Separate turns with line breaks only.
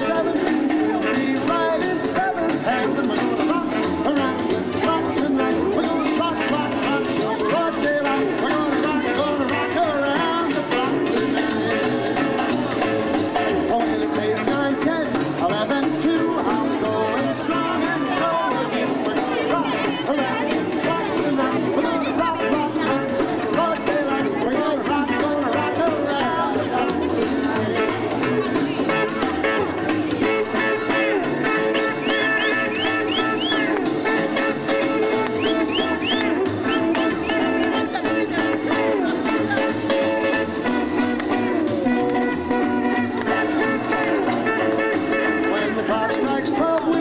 seven. next 12 weeks.